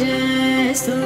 सु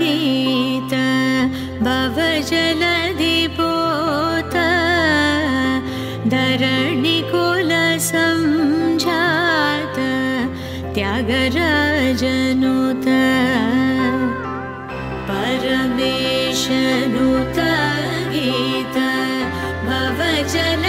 गीत भव जलदिपोत धरणि कुलसम् त्यागराजनुत। परमेशनुत गीत भव जन